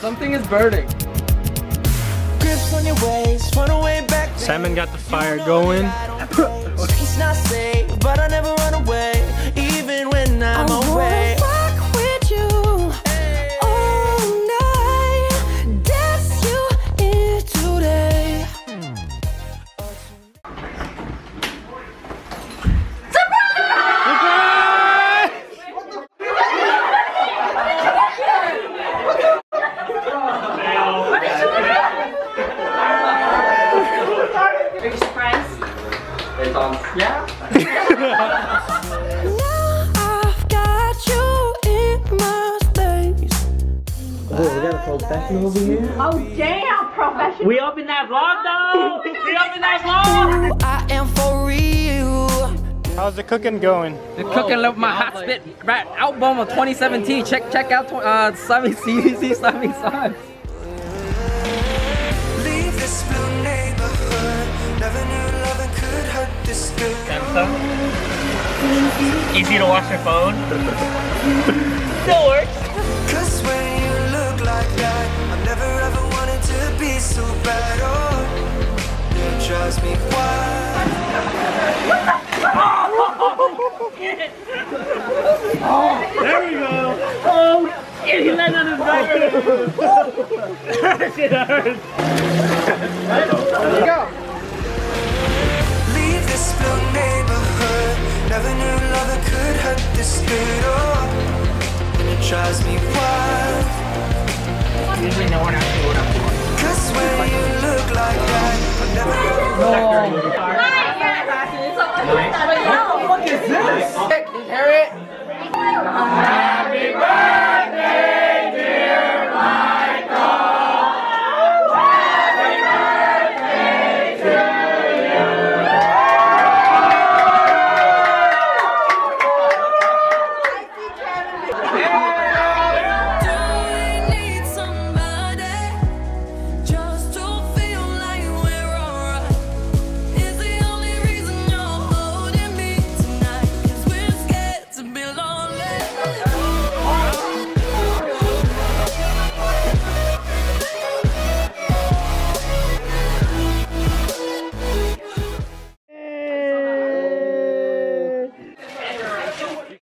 Everything is burning. Grips on your waist, run away back. Simon got the fire going. Now I've got you in my space. Oh, we got a professional over here. Oh, damn, professional. We up in that vlog though! We up in that vlog! I am for real. How's the cooking going? The cooking love my hot spit rap album of 2017. Check check out tw- uh Sammy CDC Sammy Sons. Good. Easy to wash your phone. Cause when you look like that, I never ever wanted to be so bad. Oh, it drives me wild. There we go. Oh, he landed on his back. Shit hurts. Usually no one asks me what I'm. Cause when you look like that, never. Hear it?